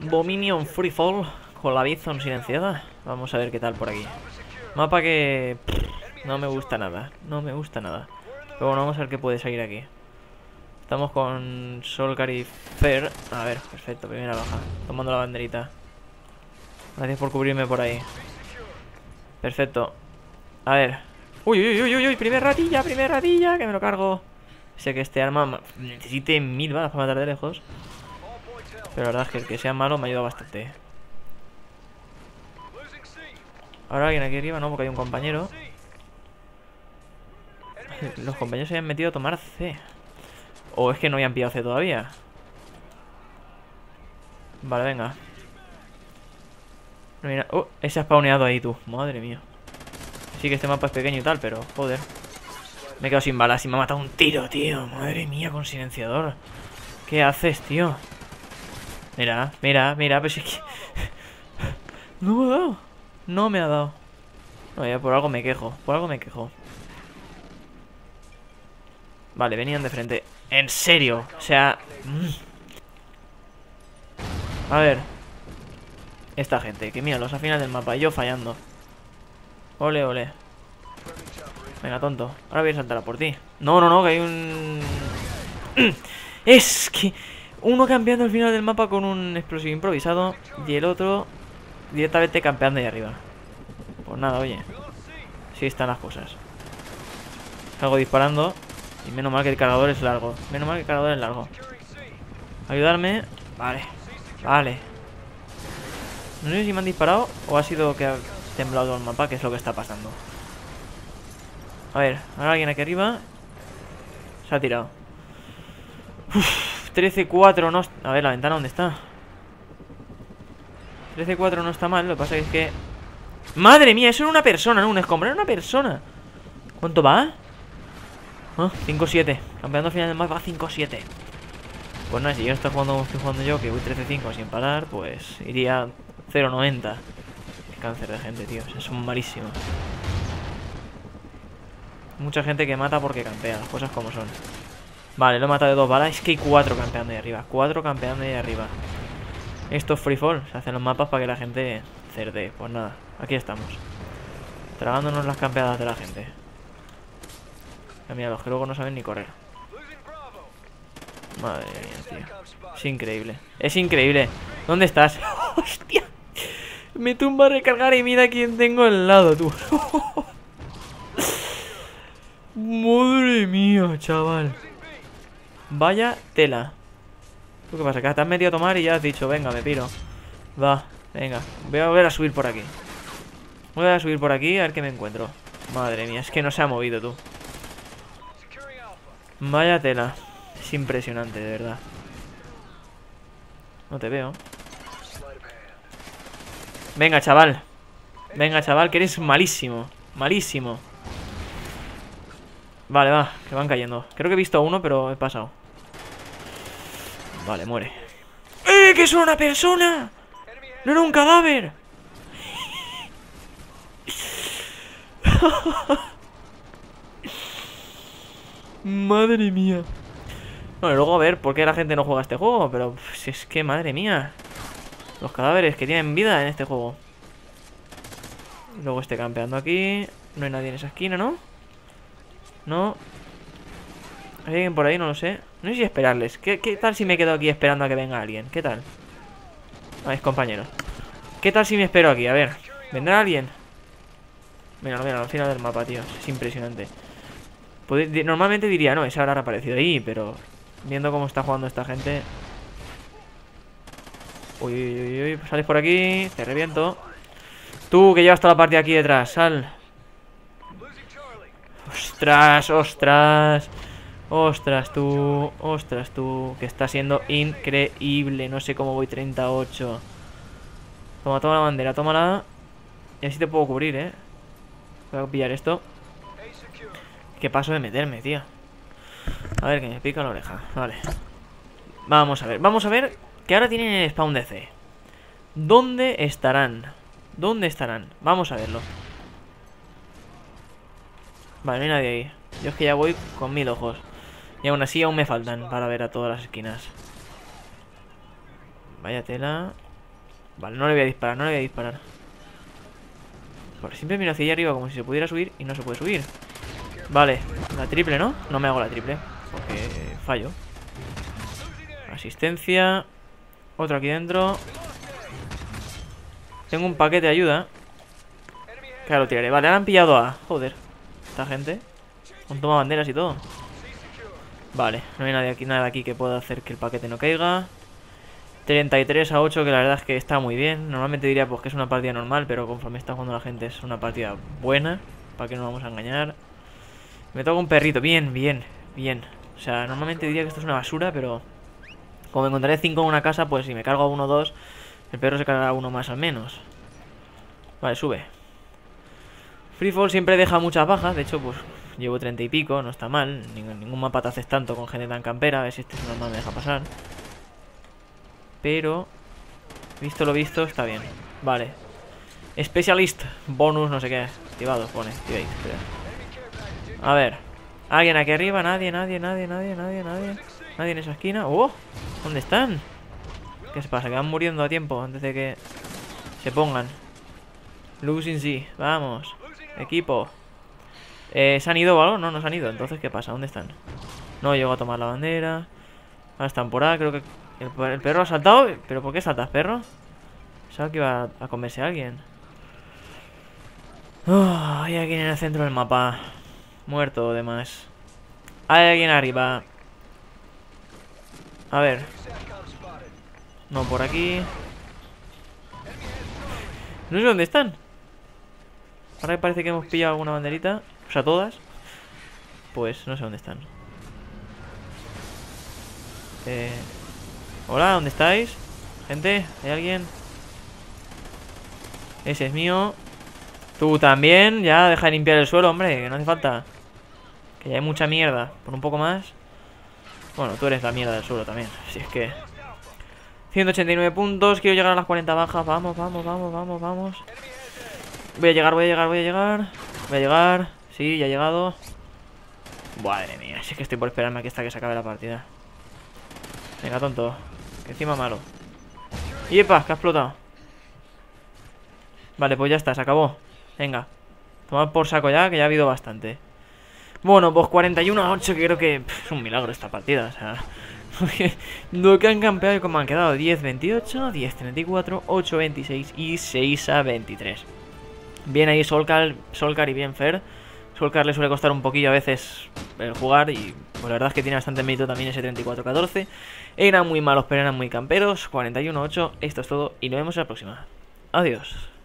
Bominion Free Fall con la Bizon silenciada. Vamos a ver qué tal por aquí. Mapa que no me gusta nada. No me gusta nada. Pero bueno, vamos a ver qué puede salir aquí. Estamos con Solcar y. A ver, perfecto, primera baja. Tomando la banderita. Gracias por cubrirme por ahí. Perfecto. A ver. Uy, uy, uy, uy, uy, primer ratilla, primer ratilla, que me lo cargo. Sé que este arma necesite mil balas para matar de lejos. Pero la verdad es que el que sea malo me ha ayudado bastante. Ahora alguien aquí arriba, no, porque hay un compañero. Los compañeros se habían metido a tomar C. O es que no habían pillado C todavía. Vale, venga. Mira, oh, ese ha spawneado ahí tú. Madre mía. Sí que este mapa es pequeño y tal, pero joder. Me he quedado sin balas y me ha matado un tiro, tío. Madre mía, con silenciador. ¿Qué haces, tío? Mira, mira, mira, pues es que... No me ha dado. No me ha dado. No, ya por algo me quejo. Por algo me quejo. Vale, venían de frente. En serio. O sea... mm. A ver. Esta gente, que mira, los a final del mapa. Y yo fallando. Ole, ole. Venga, tonto. Ahora voy a saltar a por ti. No, no, no, que hay un... Es que... Uno campeando al final del mapa con un explosivo improvisado. Y el otro directamente campeando ahí arriba. Pues nada, oye. Sí están las cosas. Salgo disparando. Y menos mal que el cargador es largo. Menos mal que el cargador es largo. Ayudarme. Vale. Vale. No sé si me han disparado o ha sido que ha temblado el mapa, que es lo que está pasando. A ver, ahora alguien aquí arriba. Se ha tirado. 13-4 no... A ver, la ventana, ¿dónde está? 13-4 no está mal, lo que pasa es que... ¡Madre mía! Eso era una persona, no un escombro, era una persona. ¿Cuánto va? Ah, 5-7. Campeando final del mapa 5-7. Pues nada, si yo estoy jugando como estoy jugando yo, que voy 13-5 sin parar, pues iría 0-90. Qué cáncer de gente, tío. O sea, son malísimos. Mucha gente que mata porque campea, las cosas como son. Vale, lo he matado de dos balas. Es que hay cuatro campeando ahí arriba. Cuatro campeando ahí arriba. Esto es free fall. Se hacen los mapas para que la gente cerde. Pues nada, aquí estamos. Tragándonos las campeadas de la gente. Mira, los que luego no saben ni correr. Madre mía, tío. Es increíble. Es increíble. ¿Dónde estás? ¡Hostia! Me tumba a recargar y mira quién tengo al lado, tú. Madre mía, chaval. Vaya tela. ¿Tú qué pasa? Que te has metido a tomar y ya has dicho, venga, me piro. Va, venga. Voy a volver a subir por aquí. Voy a subir por aquí a ver qué me encuentro. Madre mía, es que no se ha movido tú. Vaya tela. Es impresionante, de verdad. No te veo. Venga, chaval. Venga, chaval, que eres malísimo. Malísimo. Vale, va, que van cayendo. Creo que he visto a uno, pero he pasado. Vale, muere. ¡Eh! ¡Que es una persona! ¡No era un cadáver! madre mía. Bueno, luego a ver por qué la gente no juega este juego, pero si es que, madre mía. Los cadáveres que tienen vida en este juego. Luego esté campeando aquí. No hay nadie en esa esquina, ¿no? No. ¿Hay alguien por ahí? No lo sé. No sé si esperarles. ¿Qué, qué tal si me quedo aquí esperando a que venga alguien? ¿Qué tal? A ver, compañero. ¿Qué tal si me espero aquí? A ver. ¿Vendrá alguien? Mira, mira, al final del mapa, tío. Es impresionante. Normalmente diría, no, ese habrá aparecido ahí, pero viendo cómo está jugando esta gente. Uy, uy, uy, uy, sales por aquí, te reviento. Tú, que llevas toda la partida aquí detrás, sal. Ostras, ostras. Ostras, tú. Ostras, tú. Que está siendo increíble. No sé cómo voy 38. Toma, toma la bandera, tómala. Y así te puedo cubrir, eh. Voy a pillar esto. ¿Qué paso de meterme, tío? A ver, que me pica la oreja. Vale. Vamos a ver. Vamos a ver que ahora tienen el spawn de C. ¿Dónde estarán? ¿Dónde estarán? Vamos a verlo. Vale, no hay nadie ahí. Yo es que ya voy con mil ojos. Y aún así aún me faltan para ver a todas las esquinas. Vaya tela. Vale, no le voy a disparar, no le voy a disparar. siempre miro hacia allá arriba como si se pudiera subir y no se puede subir. Vale, la triple, ¿no? No me hago la triple, porque fallo. Asistencia. Otro aquí dentro. Tengo un paquete de ayuda. Claro, tiraré. Vale, han pillado a... Joder. Esta gente. Con toma banderas y todo. Vale, no hay nadie aquí, nada aquí que pueda hacer que el paquete no caiga. 33 a 8, que la verdad es que está muy bien. Normalmente diría pues que es una partida normal, pero conforme está jugando la gente es una partida buena. Para que no vamos a engañar. Me toca un perrito. Bien, bien, bien. O sea, normalmente diría que esto es una basura, pero... Como me encontraré 5 en una casa, pues si me cargo a uno o dos, el perro se cargará uno más al menos. Vale, sube. Freefall siempre deja muchas bajas. De hecho, pues llevo 30 y pico, no está mal. Ningún, ningún mapa te haces tanto con gente tan campera. A ver si este es normal me deja pasar. Pero, visto lo visto, está bien. Vale. Specialist, bonus, no sé qué. Activado, pone. A ver. ¿Alguien aquí arriba? Nadie, nadie, nadie, nadie, nadie, nadie. Nadie en esa esquina. ¡Oh! ¿Dónde están? ¿Qué se pasa? Que van muriendo a tiempo antes de que se pongan. Losing sí. Vamos. Equipo. Eh, ¿Se han ido o algo? No, no se han ido. Entonces, ¿qué pasa? ¿Dónde están? No llego a tomar la bandera. Ahora están por ahí. Creo que el, perro ha saltado. ¿Pero por qué saltas, perro? Pensaba que iba a, comerse a alguien. Oh, hay alguien en el centro del mapa. Muerto, demás. Hay alguien arriba. A ver. No, por aquí. No sé dónde están. Ahora parece que hemos pillado alguna banderita. O sea, todas. Pues no sé dónde están. Eh... Hola, ¿dónde estáis? Gente, ¿hay alguien? Ese es mío. Tú también. Ya, deja de limpiar el suelo, hombre, que no hace falta. Que ya hay mucha mierda. Por un poco más. Bueno, tú eres la mierda del suelo también. Si es que... 189 puntos. Quiero llegar a las 40 bajas. Vamos, vamos, vamos, vamos, vamos. Voy a llegar, voy a llegar, voy a llegar. Voy a llegar. Sí, ya he llegado. Madre mía, si es que estoy por esperarme aquí hasta que se acabe la partida. Venga, tonto. Que encima malo. ¡Yepa! Que ha explotado. Vale, pues ya está, se acabó. Venga. Tomad por saco ya, que ya ha habido bastante. Bueno, pues 41 a 8, que creo que es un milagro esta partida. O sea, lo que han campeado y como han quedado 10-28, 10-34, 8-26 y 6-23. Bien ahí Solcar, Solcar y bien Fer. Solcar le suele costar un poquillo a veces el jugar y pues la verdad es que tiene bastante mérito también ese 34-14. Eran muy malos pero eran muy camperos. 41-8, esto es todo y nos vemos en la próxima. Adiós.